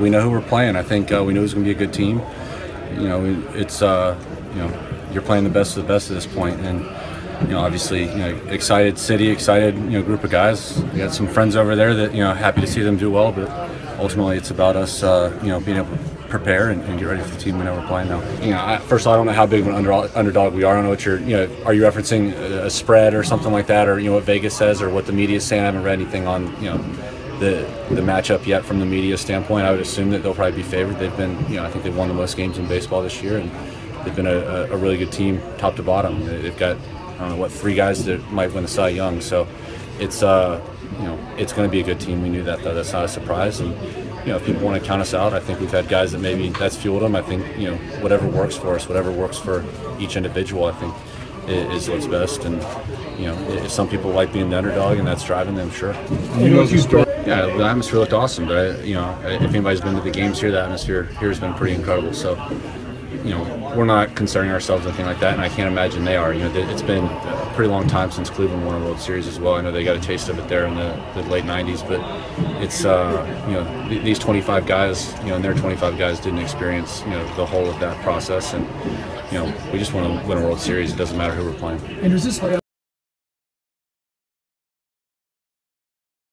we know who we're playing. I think uh, we knew it was going to be a good team. You know, it's uh, you know you're playing the best of the best at this point, and you know obviously you know excited city, excited you know group of guys. We got some friends over there that you know happy to see them do well, but ultimately it's about us uh, you know being able to prepare and, and, get ready for the team we know we're playing now. You know, I, first of all, I don't know how big of an under, underdog we are. I don't know what you're, you know, are you referencing a, a spread or something like that, or you know what Vegas says, or what the media is saying? I haven't read anything on you know the the matchup yet from the media standpoint. I would assume that they'll probably be favored. They've been, you know, I think they've won the most games in baseball this year, and they've been a, a really good team, top to bottom. They've got, I don't know what, three guys that might win the Cy Young. So it's, uh, you know, it's going to be a good team. We knew that. Though. That's not a surprise. And you know, if people want to count us out, I think we've had guys that maybe that's fueled them. I think you know, whatever works for us, whatever works for each individual, I think is what's best. And you know, if some people like being the underdog and that's driving them, sure. You know, yeah, the atmosphere looked awesome. But I, you know, if anybody's been to the games here, the atmosphere here has been pretty incredible. So, you know, we're not concerning ourselves with anything like that, and I can't imagine they are. You know, it's been a pretty long time since Cleveland won a World Series as well. I know they got a taste of it there in the, the late '90s, but it's uh, you know these 25 guys, you know, and their 25 guys didn't experience you know the whole of that process, and you know we just want to win a World Series. It doesn't matter who we're playing. And is this